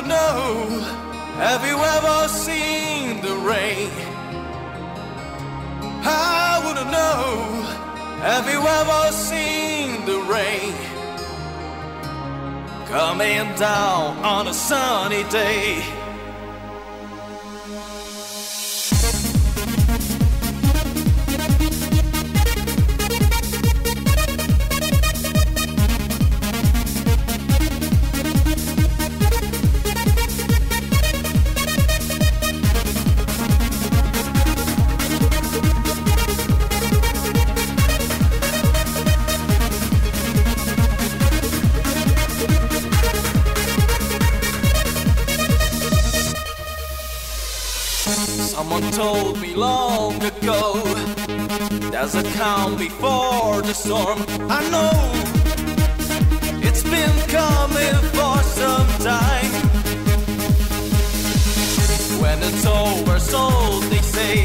wanna know Have you ever seen the rain? I wanna know Have you ever seen the rain? Coming down on a sunny day told me long ago. There's a calm before the storm. I know It's been coming for some time. When it's over, so they say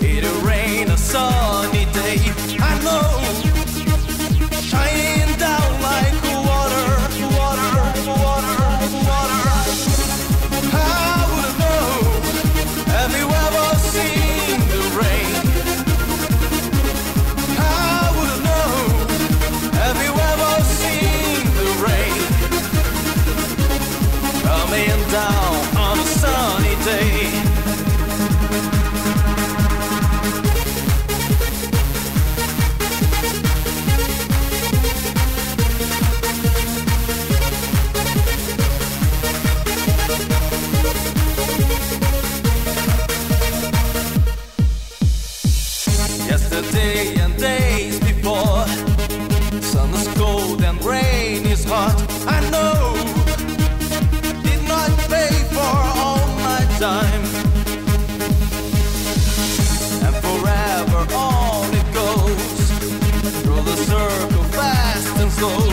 It'll rain a sunny day. I know the day and days before. Sun is cold and rain is hot. I know. Did not pay for all my time. And forever on it goes. Through the circle fast and slow.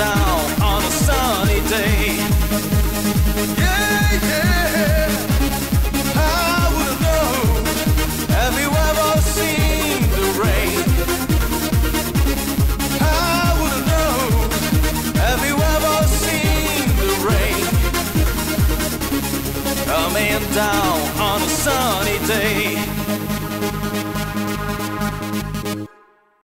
down on a sunny day. Yeah, yeah. I would know Have you ever seen the rain. I would know Have you ever seen the rain coming down on.